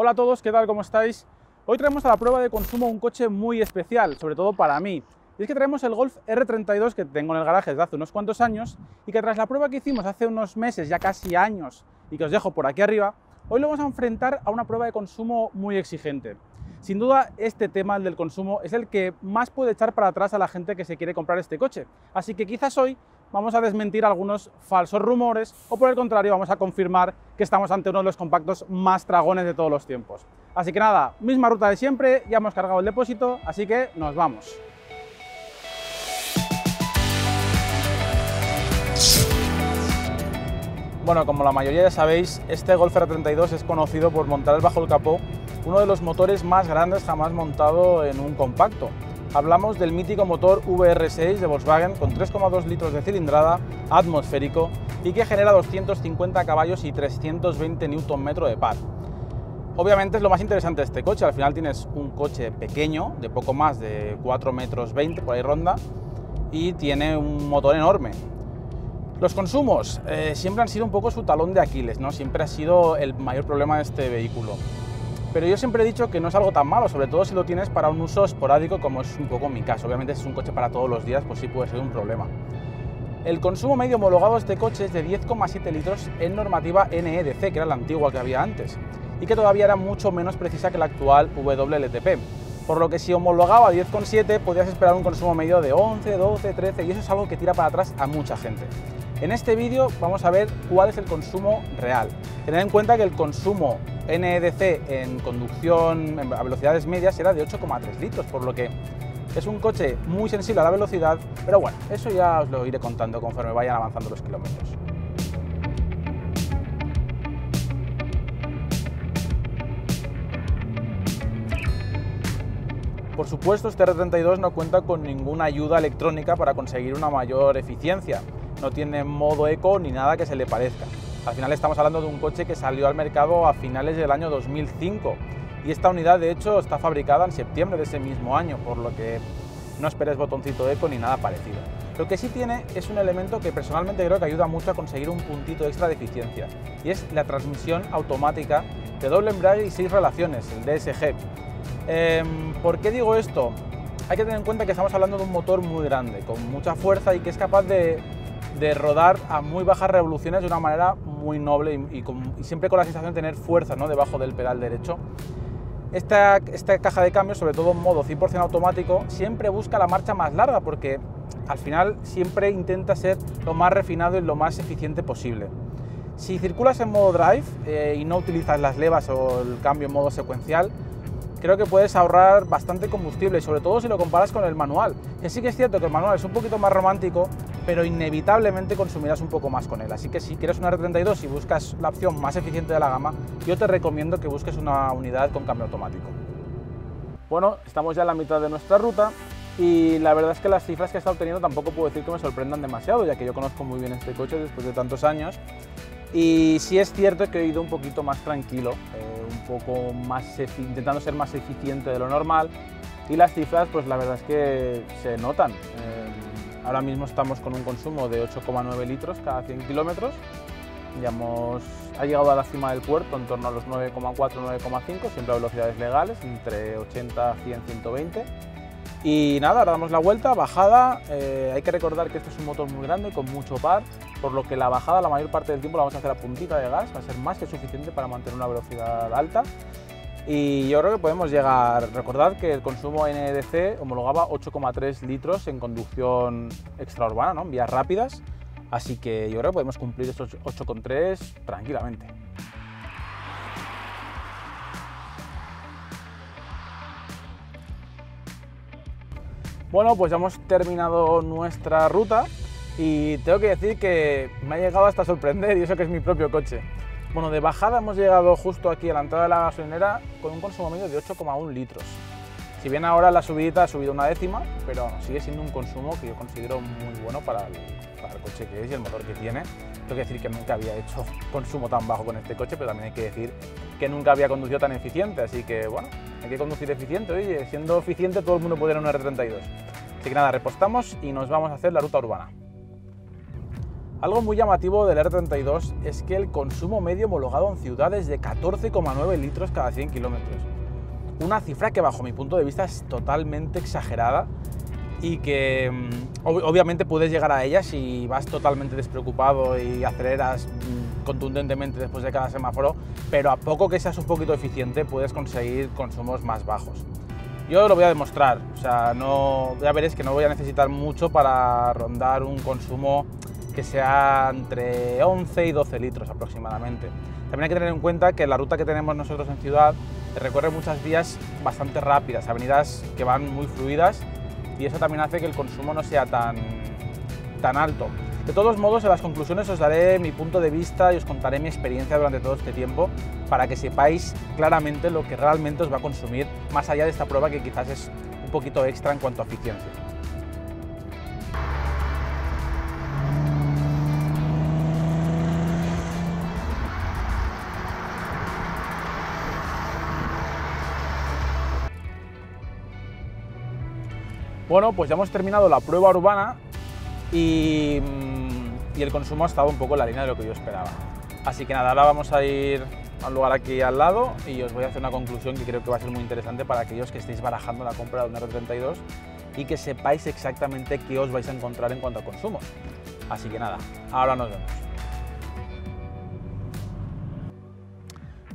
Hola a todos, ¿qué tal? ¿Cómo estáis? Hoy traemos a la prueba de consumo un coche muy especial, sobre todo para mí. Y es que traemos el Golf R32 que tengo en el garaje desde hace unos cuantos años y que tras la prueba que hicimos hace unos meses, ya casi años, y que os dejo por aquí arriba, hoy lo vamos a enfrentar a una prueba de consumo muy exigente. Sin duda, este tema, el del consumo, es el que más puede echar para atrás a la gente que se quiere comprar este coche. Así que quizás hoy vamos a desmentir algunos falsos rumores o por el contrario vamos a confirmar que estamos ante uno de los compactos más dragones de todos los tiempos. Así que nada, misma ruta de siempre, ya hemos cargado el depósito, así que nos vamos. Bueno, como la mayoría ya sabéis, este Golf R32 es conocido por montar bajo el capó uno de los motores más grandes jamás montado en un compacto. Hablamos del mítico motor VR6 de Volkswagen con 3,2 litros de cilindrada atmosférico y que genera 250 caballos y 320 Nm de par. Obviamente es lo más interesante de este coche, al final tienes un coche pequeño, de poco más de 4 metros 20 por ahí ronda, y tiene un motor enorme. Los consumos eh, siempre han sido un poco su talón de Aquiles, ¿no? siempre ha sido el mayor problema de este vehículo. Pero yo siempre he dicho que no es algo tan malo, sobre todo si lo tienes para un uso esporádico como es un poco mi caso. Obviamente si es un coche para todos los días, pues sí puede ser un problema. El consumo medio homologado de este coche es de 10,7 litros en normativa NEDC, que era la antigua que había antes, y que todavía era mucho menos precisa que la actual WLTP. Por lo que si homologaba 10,7 podías esperar un consumo medio de 11, 12, 13 y eso es algo que tira para atrás a mucha gente. En este vídeo vamos a ver cuál es el consumo real. Tened en cuenta que el consumo NEDC en conducción a velocidades medias era de 8,3 litros, por lo que es un coche muy sensible a la velocidad, pero bueno, eso ya os lo iré contando conforme vayan avanzando los kilómetros. Por supuesto, este R32 no cuenta con ninguna ayuda electrónica para conseguir una mayor eficiencia. No tiene modo eco ni nada que se le parezca. Al final estamos hablando de un coche que salió al mercado a finales del año 2005 y esta unidad de hecho está fabricada en septiembre de ese mismo año, por lo que no esperes botoncito eco ni nada parecido. Lo que sí tiene es un elemento que personalmente creo que ayuda mucho a conseguir un puntito extra de eficiencia y es la transmisión automática de doble embrague y seis relaciones, el DSG. Em, ¿Por qué digo esto? Hay que tener en cuenta que estamos hablando de un motor muy grande, con mucha fuerza y que es capaz de de rodar a muy bajas revoluciones de una manera muy noble y, siempre con la sensación de tener fuerza ¿no? debajo del pedal derecho. Esta, esta caja de cambios, sobre todo en modo 100% automático, siempre busca la marcha más larga porque al final siempre intenta ser lo más refinado y lo más eficiente posible. Si circulas en modo drive eh, y no utilizas las levas o el cambio en modo secuencial, creo que puedes ahorrar bastante combustible, sobre todo si lo comparas con el manual. Que sí que es cierto que el manual es un poquito más romántico, pero inevitablemente consumirás un poco más con él. Así que si quieres un R32 y buscas la opción más eficiente de la gama, yo te recomiendo que busques una unidad con cambio automático. Bueno, estamos ya en la mitad de nuestra ruta y la verdad es que las cifras que he estado teniendo tampoco puedo decir que me sorprendan demasiado, ya que yo conozco muy bien este coche después de tantos años. Y sí es cierto que he ido un poquito más tranquilo, eh, un poco más intentando ser más eficiente de lo normal y las cifras pues la verdad es que se notan. Eh, ahora mismo estamos con un consumo de 8,9 litros cada 100 kilómetros, ya hemos, ha llegado a la cima del puerto en torno a los 9,4, 9,5, siempre a velocidades legales, entre 80, 100, 120 y nada, ahora damos la vuelta, bajada, eh, hay que recordar que este es un motor muy grande, con mucho par, por lo que la bajada la mayor parte del tiempo la vamos a hacer a puntita de gas, va a ser más que suficiente para mantener una velocidad alta. Y yo creo que podemos llegar, recordad que el consumo NEDC homologaba 8,3 litros en conducción extraurbana, ¿no? en vías rápidas, así que yo creo que podemos cumplir esos 8,3 tranquilamente. Bueno, pues ya hemos terminado nuestra ruta y tengo que decir que me ha llegado hasta sorprender y eso que es mi propio coche. Bueno, de bajada hemos llegado justo aquí a la entrada de la gasolinera con un consumo medio de 8,1 litros. Si bien ahora la subidita ha subido una décima, pero sigue siendo un consumo que yo considero muy bueno para el, coche que es y el motor que tiene. Tengo que decir que nunca había hecho consumo tan bajo con este coche, pero también hay que decir que nunca había conducido tan eficiente, así que bueno, hay que conducir eficiente, oye, siendo eficiente todo el mundo puede ir un R32. Así que nada, repostamos y nos vamos a hacer la ruta urbana. Algo muy llamativo del R32 es que el consumo medio homologado en ciudad es de 14,9 litros cada 100 kilómetros. Una cifra que bajo mi punto de vista es totalmente exagerada y que mm, obviamente puedes llegar a ella si vas totalmente despreocupado y aceleras mm, contundentemente después de cada semáforo, pero a poco que seas un poquito eficiente puedes conseguir consumos más bajos. Yo lo voy a demostrar, o sea, no, ya veréis que no voy a necesitar mucho para rondar un consumo que sea entre 11 y 12 litros aproximadamente. También hay que tener en cuenta que la ruta que tenemos nosotros en ciudad recorre muchas vías bastante rápidas, avenidas que van muy fluidas y eso también hace que el consumo no sea tan, tan alto. De todos modos, en las conclusiones os daré mi punto de vista y os contaré mi experiencia durante todo este tiempo para que sepáis claramente lo que realmente os va a consumir, más allá de esta prueba que quizás es un poquito extra en cuanto a eficiencia. Bueno, pues ya hemos terminado la prueba urbana mm, y, el consumo ha estado un poco en la línea de lo que yo esperaba. Así que nada, ahora vamos a ir al lugar aquí al lado y os voy a hacer una conclusión que creo que va a ser muy interesante para aquellos que estéis barajando la compra de un R32 y que sepáis exactamente qué os vais a encontrar en cuanto a consumo. Así que nada, ahora nos vemos.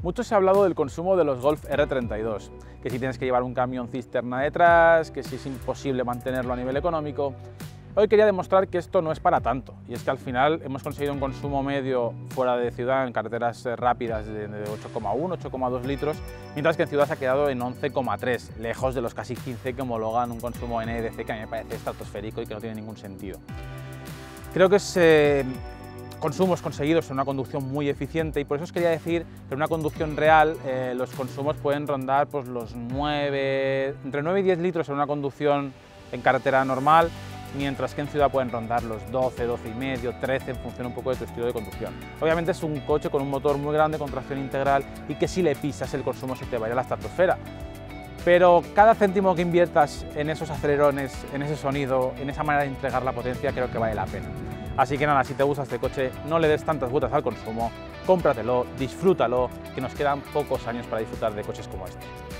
Mucho se ha hablado del consumo de los Golf R32, que si tienes que llevar un camión cisterna detrás, que si es imposible mantenerlo a nivel económico. Hoy quería demostrar que esto no es para tanto, y es que al final hemos conseguido un consumo medio fuera de ciudad en carreteras eh, rápidas de 8,1, 8,2 litros, mientras que en ciudad se ha quedado en 11,3, lejos de los casi 15 que homologan un consumo NEDC que a mí me parece estratosférico y que no tiene ningún sentido. Creo que es eh, consumos conseguidos en una conducción muy eficiente y por eso os quería decir que en una conducción real eh, los consumos pueden rondar pues, los 9, entre 9 y 10 litros en una conducción en carretera normal, mientras que en ciudad pueden rondar los 12, 12 y medio, 13 en función un poco de tu estilo de conducción. Obviamente es un coche con un motor muy grande, con tracción integral y que si le pisas el consumo se te va a ir a la estratosfera. Pero cada céntimo que inviertas en esos acelerones, en ese sonido, en esa manera de entregar la potencia, creo que vale la pena. Así que nada, si te gusta este coche, no le des tantas vueltas al consumo, cómpratelo, disfrútalo, que nos quedan pocos años para disfrutar de coches como este.